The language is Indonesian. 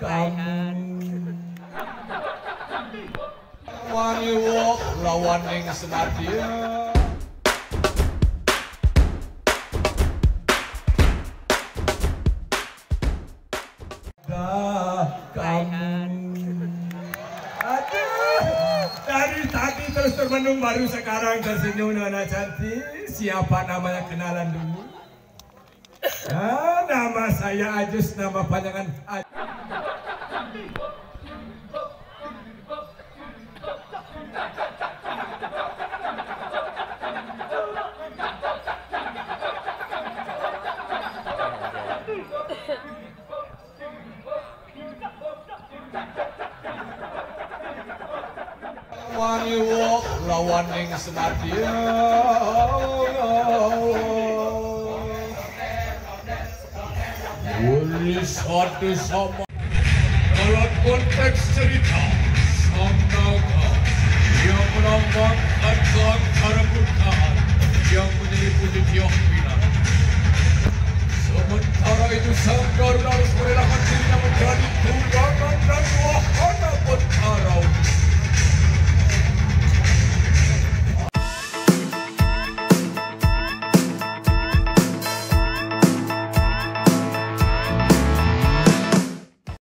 kamu Wangi wok lawan ning senadyan kamu Aduh, dari tadi terus termenung baru sekarang tersenyum Nona cantik. Siapa namanya kenalan dulu? Ah, nama saya Ajus, nama panjangan Ajus. Wangi wok lawan ning senadyan Wali satu sama Dalam konteks cerita